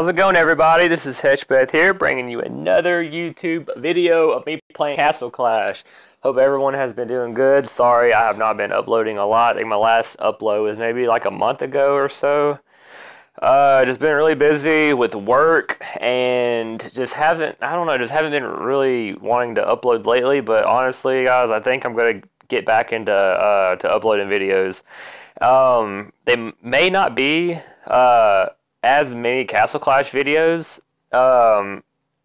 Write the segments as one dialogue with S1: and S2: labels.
S1: How's it going everybody? This is Hedgepeth here bringing you another YouTube video of me playing Castle Clash. Hope everyone has been doing good. Sorry I have not been uploading a lot. I think my last upload was maybe like a month ago or so. Uh, just been really busy with work and just haven't, I don't know, just haven't been really wanting to upload lately. But honestly guys, I think I'm going to get back into uh, to uploading videos. Um, they may not be... Uh, as many Castle Clash videos. Um,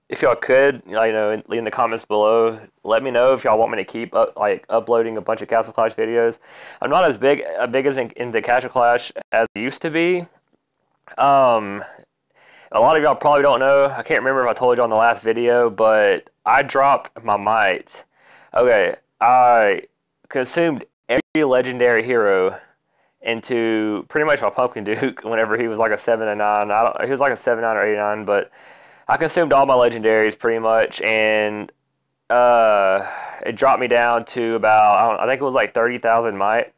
S1: if y'all could, you know, in, in, the comments below, let me know if y'all want me to keep up, like uploading a bunch of Castle Clash videos. I'm not as big, as big as in, into Castle Clash as I used to be. Um, a lot of y'all probably don't know. I can't remember if I told you on the last video, but I dropped my might. Okay, I consumed every legendary hero into pretty much my Pumpkin Duke whenever he was like a 7 and 9. I don't, he was like a 7 9 or 8 9, but I consumed all my legendaries pretty much, and uh, it dropped me down to about, I, I think it was like 30,000 might.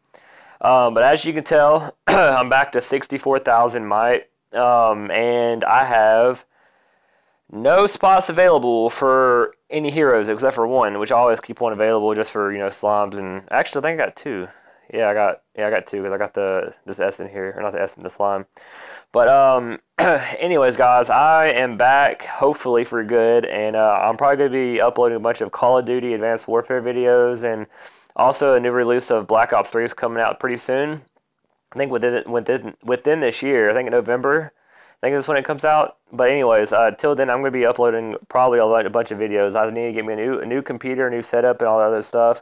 S1: Um, but as you can tell, I'm back to 64,000 might, um, and I have no spots available for any heroes except for one, which I always keep one available just for, you know, slimes, and actually I think I got two. Yeah, I got yeah I got two because I got the this S in here or not the S in the slime. But um, anyways, guys, I am back hopefully for good, and uh, I'm probably gonna be uploading a bunch of Call of Duty Advanced Warfare videos, and also a new release of Black Ops 3 is coming out pretty soon. I think within within within this year. I think in November. I think that's when it comes out. But anyways, uh, till then, I'm gonna be uploading probably a bunch of videos. I need to get me a new a new computer, a new setup, and all that other stuff.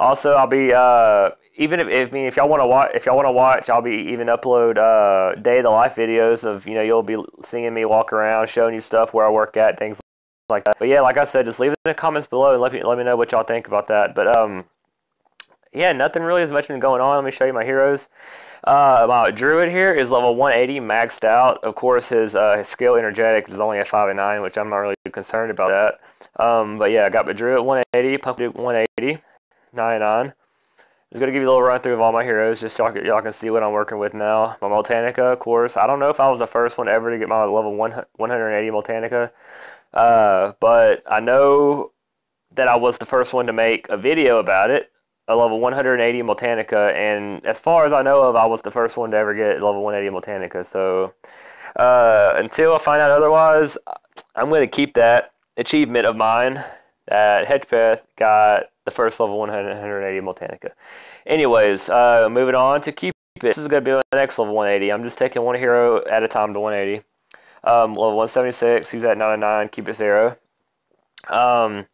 S1: Also, I'll be uh, even if, if I mean if y'all want to watch if y'all want to watch, I'll be even upload uh, day of the life videos of you know you'll be seeing me walk around, showing you stuff where I work at, things like that. But yeah, like I said, just leave it in the comments below and let me let me know what y'all think about that. But um, yeah, nothing really has much been going on. Let me show you my heroes. Uh, my druid here is level 180, maxed out. Of course, his uh, his skill energetic is only at 5 and 9, which I'm not really concerned about that. Um, but yeah, I got my druid 180, pump 180, 99 just going to give you a little run through of all my heroes, just so y'all can see what I'm working with now. My Moltanica, of course. I don't know if I was the first one ever to get my level 180 Moltanica, uh, but I know that I was the first one to make a video about it, a level 180 Moltanica, and as far as I know of, I was the first one to ever get level 180 Moltanica, so uh, until I find out otherwise, I'm going to keep that achievement of mine that Hedgepeth got the first level 180 Moltanica. Anyways, uh, moving on to keep it. This is going to be my next level 180. I'm just taking one hero at a time to 180. Um, level 176, he's at 99, keep it zero. Um,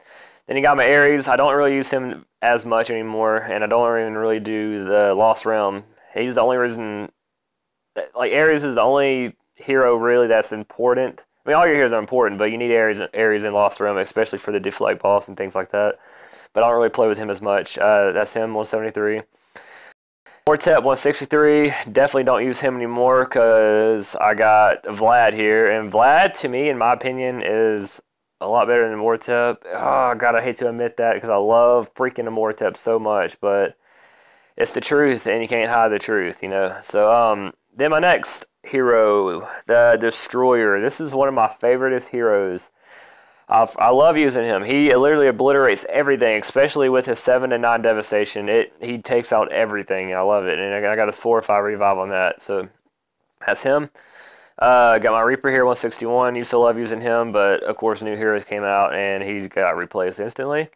S1: then you got my Ares. I don't really use him as much anymore, and I don't even really do the Lost Realm. He's the only reason, like Ares is the only hero really that's important. I mean, all your heroes are important, but you need Ares, Ares in Lost Realm, especially for the deflect boss and things like that but I don't really play with him as much. Uh, that's him, 173. Mortep 163, definitely don't use him anymore because I got Vlad here. And Vlad, to me, in my opinion, is a lot better than Mortep. Oh, God, I hate to admit that because I love freaking Mortep so much. But it's the truth, and you can't hide the truth, you know. So, um, then my next hero, the Destroyer. This is one of my favoriteest heroes I've, i love using him. He literally obliterates everything, especially with his seven and nine devastation. It he takes out everything. I love it, and I got a four or five revive on that. So that's him. Uh, got my Reaper here, 161. Used to love using him, but of course, new heroes came out and he got replaced instantly.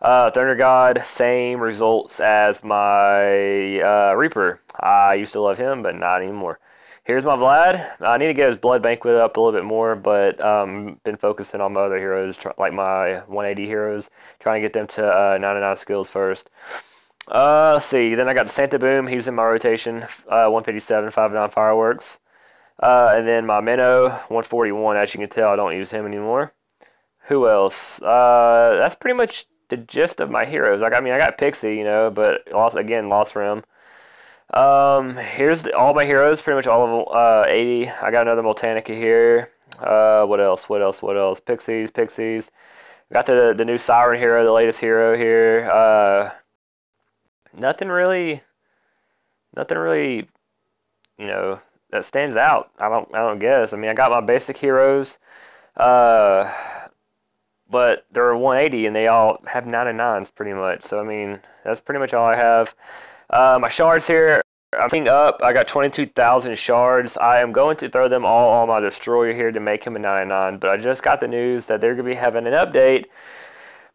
S1: Uh, Thunder God, same results as my uh, Reaper. I used to love him, but not anymore. Here's my Vlad. I need to get his Blood Banquet up a little bit more, but um, been focusing on my other heroes, like my 180 heroes, trying to get them to uh, 99 skills first. Uh, let's see. Then I got Santa Boom. He's in my rotation. Uh, 157, 59 fireworks. Uh, and then my Minnow, 141. As you can tell, I don't use him anymore. Who else? Uh, that's pretty much the gist of my heroes. Like, I mean, I got Pixie, you know, but lost again, lost Realm. Um, here's the, all my heroes, pretty much all of them, uh, 80. I got another Moltanica here. Uh, what else? What else? What else? Pixies, Pixies. Got the the new Siren hero, the latest hero here. Uh, nothing really, nothing really, you know, that stands out. I don't I don't guess. I mean, I got my basic heroes, uh, but they're 180 and they all have 99s pretty much. So I mean, that's pretty much all I have. Uh, my shards here, I'm seeing up. I got 22,000 shards. I am going to throw them all on my destroyer here to make him a 99. But I just got the news that they're going to be having an update,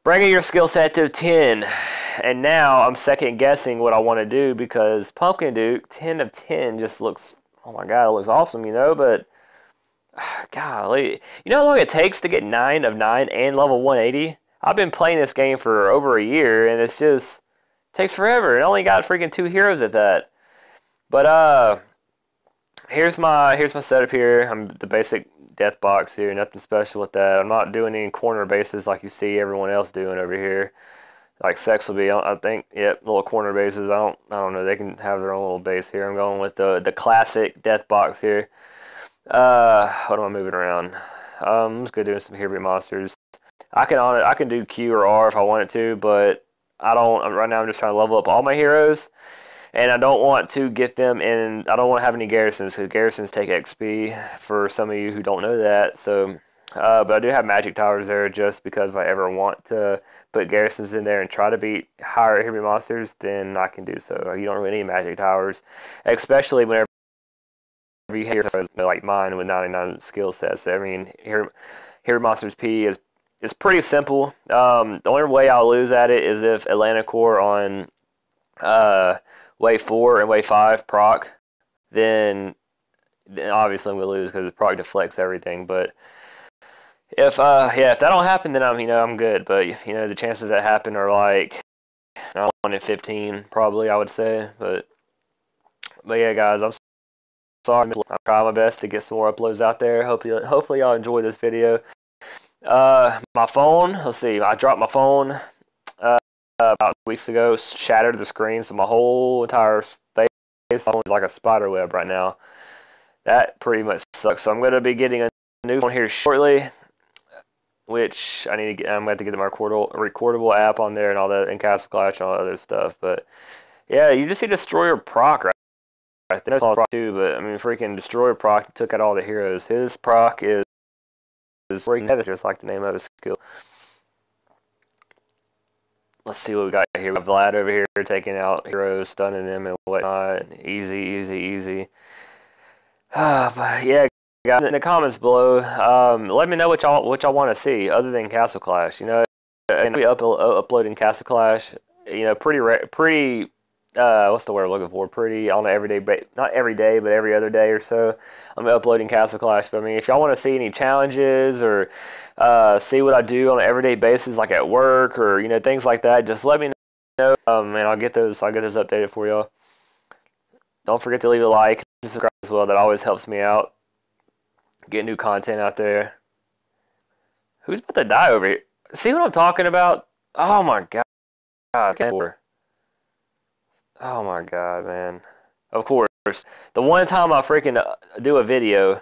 S1: bringing your skill set to 10. And now I'm second guessing what I want to do because Pumpkin Duke 10 of 10 just looks, oh my god, it looks awesome, you know. But golly, you know how long it takes to get 9 of 9 and level 180? I've been playing this game for over a year and it's just takes forever. It only got freaking two heroes at that. But uh, here's my here's my setup here. I'm the basic death box here. Nothing special with that. I'm not doing any corner bases like you see everyone else doing over here. Like Sex will be, I think. Yep, little corner bases. I don't I don't know. They can have their own little base here. I'm going with the the classic death box here. Uh, what am I moving around? Um, I'm just gonna do some Hero monsters. I can on it. I can do Q or R if I wanted to, but I don't. Right now, I'm just trying to level up all my heroes and I don't want to get them in. I don't want to have any garrisons because garrisons take XP. For some of you who don't know that, so uh, but I do have magic towers there just because if I ever want to put garrisons in there and try to beat higher heavy monsters, then I can do so. You don't really need magic towers, especially whenever you have like mine with 99 skill sets. I mean, here, here monsters P is is pretty simple. Um, the only way I'll lose at it is if Atlanticore on uh, wave four and wave five proc, then then obviously I'm gonna lose because the proc deflects everything. But if uh yeah, if that don't happen, then I'm you know I'm good. But you know the chances that happen are like one in fifteen probably I would say. But but yeah, guys, I'm sorry. I'm trying my best to get some more uploads out there. Hope hopefully y'all enjoy this video. Uh, my phone. Let's see. I dropped my phone uh, about weeks ago shattered the screen, so my whole entire face is like a spider web right now. That pretty much sucks. So I'm going to be getting a new one here shortly, which I need to get. I'm going to have to get the recordable, recordable app on there and all that, and Castle Clash and all that other stuff. But yeah, you just see Destroyer proc right. Right, that's all proc too, but I mean, freaking Destroyer proc took out all the heroes. His proc is is freaking just like the name of his skill. Let's see what we got here. We Vlad over here taking out heroes, stunning them and whatnot. Easy, easy, easy. Uh, but yeah, guys, in the comments below, um, let me know what y'all what y'all want to see other than Castle Clash. You know, and we up, uh, uploading Castle Clash. You know, pretty pretty uh, what's the word I'm looking for? Pretty on an everyday, but not every day, but every other day or so. I'm uploading Castle Clash. But I mean, if y'all want to see any challenges or uh, see what I do on an everyday basis, like at work or you know things like that, just let me know, um, and I'll get those. I'll get those updated for y'all. Don't forget to leave a like subscribe as well. That always helps me out. Get new content out there. Who's about to die over here? See what I'm talking about? Oh my god. God. Oh my god, man. Of course. The one time I freaking uh, do a video.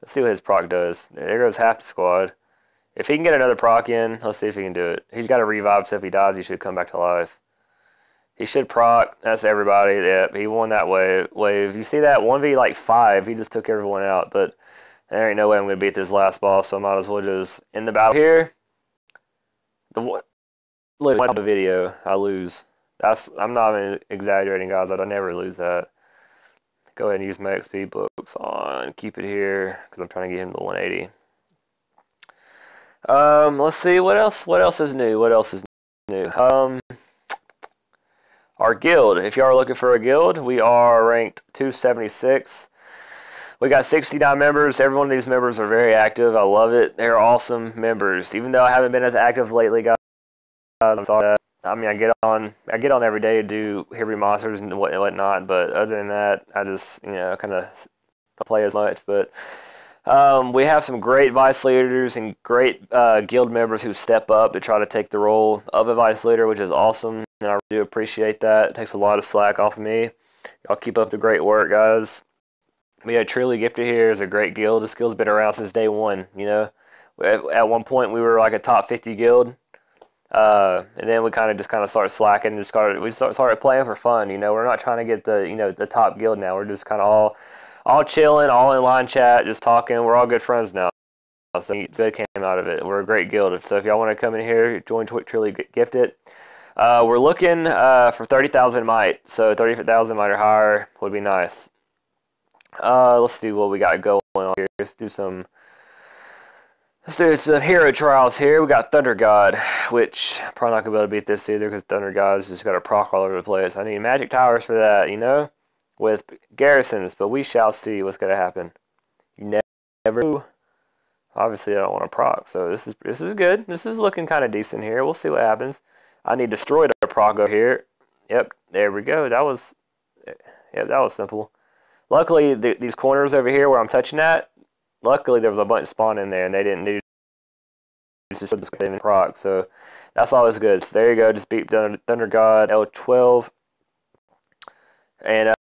S1: Let's see what his proc does. There goes half the squad. If he can get another proc in, let's see if he can do it. He's got a revive, so if he dies, he should come back to life. He should proc. That's everybody. Yeah, he won that wave. Wave. You see that 1v like 5, he just took everyone out. But there ain't no way I'm going to beat this last boss, so I might as well just end the battle here. The, look the video. I lose. That's I'm not exaggerating, guys. I never lose that. Go ahead and use my XP books on. Keep it here because I'm trying to get him to 180. Um, let's see what else. What else is new? What else is new? Um, our guild. If you are looking for a guild, we are ranked 276. We got 69 members. Every one of these members are very active. I love it. They're awesome members. Even though I haven't been as active lately, guys. I'm sorry. I mean, I get on, I get on every day to do heavy monsters and what whatnot. But other than that, I just you know kind of play as much. But um, we have some great vice leaders and great uh, guild members who step up to try to take the role of a vice leader, which is awesome. And I do appreciate that. It takes a lot of slack off of me. Y'all keep up the great work, guys. We had Truly Gifted here is a great guild. This guild's been around since day one. You know, at, at one point we were like a top 50 guild Uh, and then we kind of just kind of started slacking and started we start, started playing for fun. You know, we're not trying to get the you know the top guild now. We're just kind of all all chilling, all in line chat, just talking. We're all good friends now. So good came out of it. We're a great guild. So if y'all want to come in here, join Truly Gifted. Uh, we're looking uh, for 30,000 might. So 30,000 might or higher would be nice. Uh, let's see what we got going on here. Let's do some. Let's do some hero trials here. We got Thunder God, which probably not gonna be able to beat this either because Thunder God's just got a proc all over the place. I need magic towers for that, you know, with garrisons. But we shall see what's gonna happen. You never. Know. Obviously, I don't want to proc, so this is this is good. This is looking kind of decent here. We'll see what happens. I need destroyed a proc over here. Yep, there we go. That was, eh, yeah, that was simple. Luckily, the, these corners over here where I'm touching at, luckily there was a bunch of spawn in there and they didn't do just the proc. So that's always good. So there you go. Just beat Thunder, God L12. And uh,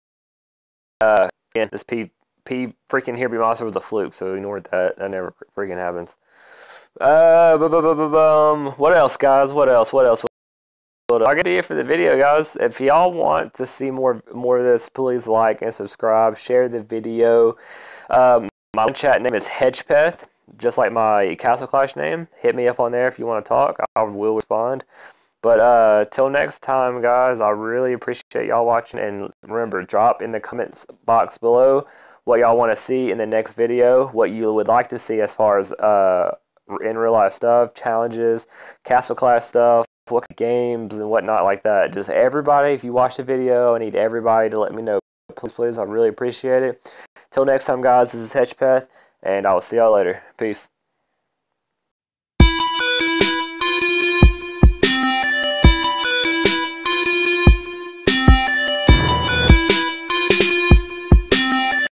S1: uh, again, this P P freaking here be monster was a fluke, so ignore that. That never freaking happens. Uh, bu -bu -bu what else, guys? What else? What else? I get it for the video, guys. If y'all want to see more more of this, please like and subscribe. Share the video. Um, my chat name is Hedgepeth, just like my Castle Clash name. Hit me up on there if you want to talk. I will respond. But uh, till next time, guys, I really appreciate y'all watching. And remember, drop in the comments box below what y'all want to see in the next video, what you would like to see as far as uh, in real life stuff, challenges, Castle Clash stuff, what games and whatnot like that. Just everybody, if you watch the video, I need everybody to let me know. Please, please, I really appreciate it. Till next time, guys, this is Hedgepeth, and I will see y'all later. Peace.